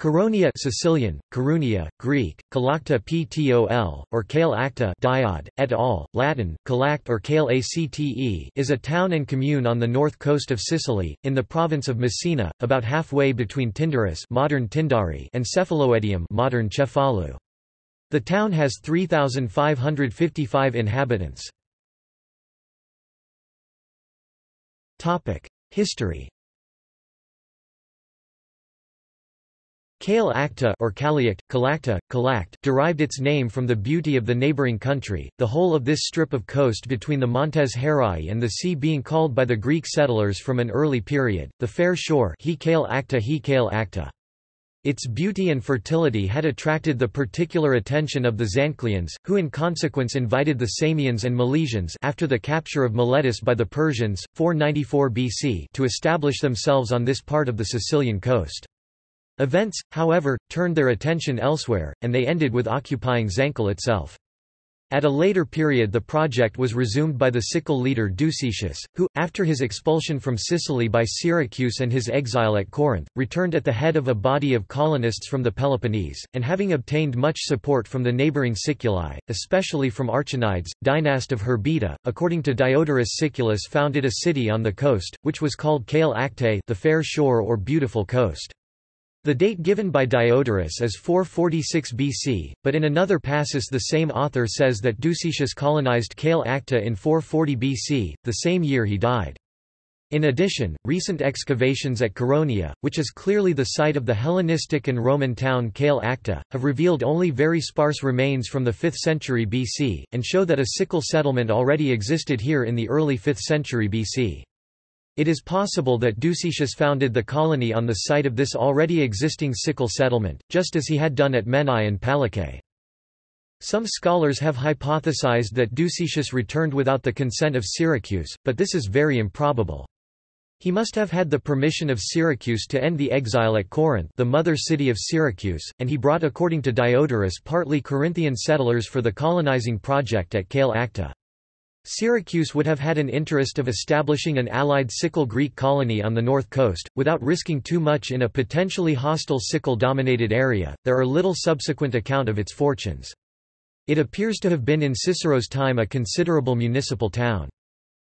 Caronia Sicilian, Carunia, Greek, Kalakta Ptol, or Kale Acta Diod, et al., Latin, Calacte or Kale Acte is a town and commune on the north coast of Sicily, in the province of Messina, about halfway between Tyndaris modern Tindari and Cephaloedium modern Cefalu. The town has 3,555 inhabitants. History Kale Acta or Kaliakt, Kalakta, Kalakt derived its name from the beauty of the neighboring country, the whole of this strip of coast between the Montes Heraei and the sea being called by the Greek settlers from an early period, the fair shore he Kale Acta he Kale Acta. Its beauty and fertility had attracted the particular attention of the Zancleans, who in consequence invited the Samians and Milesians after the capture of Miletus by the Persians, 494 BC to establish themselves on this part of the Sicilian coast. Events, however, turned their attention elsewhere, and they ended with occupying Zancle itself. At a later period the project was resumed by the Sicel leader Ducetius, who, after his expulsion from Sicily by Syracuse and his exile at Corinth, returned at the head of a body of colonists from the Peloponnese, and having obtained much support from the neighbouring Siculi, especially from Archonides, dynast of Herbita, according to Diodorus Siculus founded a city on the coast, which was called Kale Acte the fair shore or beautiful coast. The date given by Diodorus is 446 BC, but in another passus the same author says that Ducetius colonized Kale Acta in 440 BC, the same year he died. In addition, recent excavations at Caronia, which is clearly the site of the Hellenistic and Roman town Kale Acta, have revealed only very sparse remains from the 5th century BC, and show that a Sicel settlement already existed here in the early 5th century BC. It is possible that Ducetius founded the colony on the site of this already existing Sicel settlement, just as he had done at Menai and Palike. Some scholars have hypothesized that Ducetius returned without the consent of Syracuse, but this is very improbable. He must have had the permission of Syracuse to end the exile at Corinth the mother city of Syracuse, and he brought according to Diodorus partly Corinthian settlers for the colonizing project at Kale Acta. Syracuse would have had an interest of establishing an allied Sicel Greek colony on the north coast, without risking too much in a potentially hostile Sicel-dominated area. There are little subsequent account of its fortunes. It appears to have been in Cicero's time a considerable municipal town.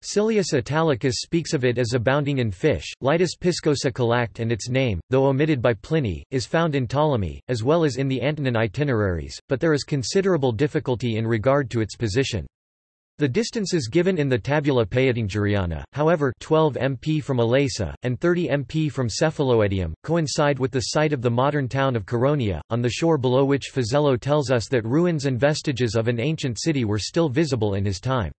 Silius Italicus speaks of it as abounding in fish. Litus Piscosa Calact and its name, though omitted by Pliny, is found in Ptolemy, as well as in the Antonine itineraries, but there is considerable difficulty in regard to its position. The distances given in the Tabula Peutingeriana, however 12 mp from Alaesa, and 30 mp from Cephaloedium, coincide with the site of the modern town of Caronia, on the shore below which Fazello tells us that ruins and vestiges of an ancient city were still visible in his time.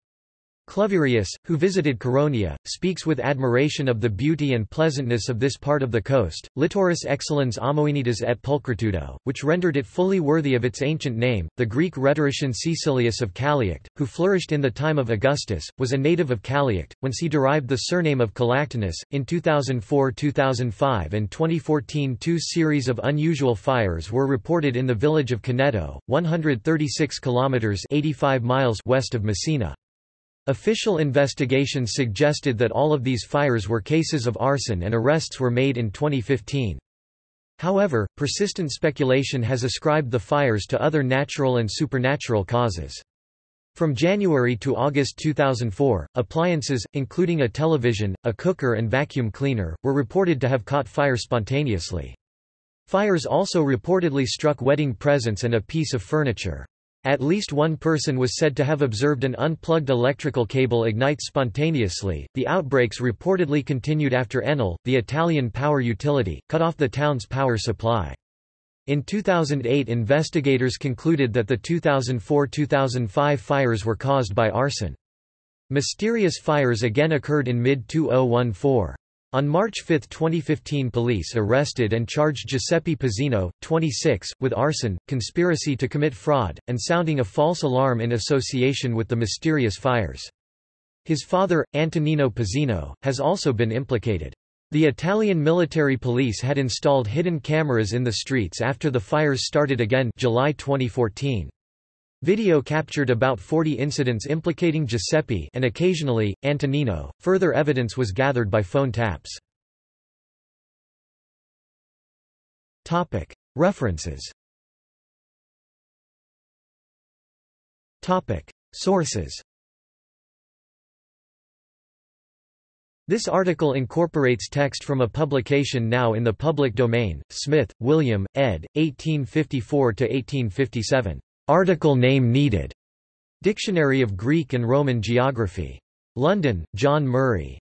Cluverius, who visited Caronia, speaks with admiration of the beauty and pleasantness of this part of the coast, Litoris excellens amoenitas et pulchritudo, which rendered it fully worthy of its ancient name. The Greek rhetorician Caecilius of Calacte, who flourished in the time of Augustus, was a native of Calacte, whence he derived the surname of Calactinus. In 2004-2005 and 2014 two series of unusual fires were reported in the village of Caneto, 136 kilometers 85 miles west of Messina. Official investigations suggested that all of these fires were cases of arson and arrests were made in 2015. However, persistent speculation has ascribed the fires to other natural and supernatural causes. From January to August 2004, appliances, including a television, a cooker and vacuum cleaner, were reported to have caught fire spontaneously. Fires also reportedly struck wedding presents and a piece of furniture. At least one person was said to have observed an unplugged electrical cable ignite spontaneously. The outbreaks reportedly continued after Enel, the Italian power utility, cut off the town's power supply. In 2008 investigators concluded that the 2004-2005 fires were caused by arson. Mysterious fires again occurred in mid-2014. On March 5, 2015 police arrested and charged Giuseppe Pizzino, 26, with arson, conspiracy to commit fraud, and sounding a false alarm in association with the mysterious fires. His father, Antonino Pizzino, has also been implicated. The Italian military police had installed hidden cameras in the streets after the fires started again July 2014. Video captured about 40 incidents implicating Giuseppe and occasionally, Antonino. Further evidence was gathered by phone taps. References Sources This article incorporates text from a publication now in the public domain, Smith, William, ed., 1854–1857. Article name needed. Dictionary of Greek and Roman Geography. London, John Murray.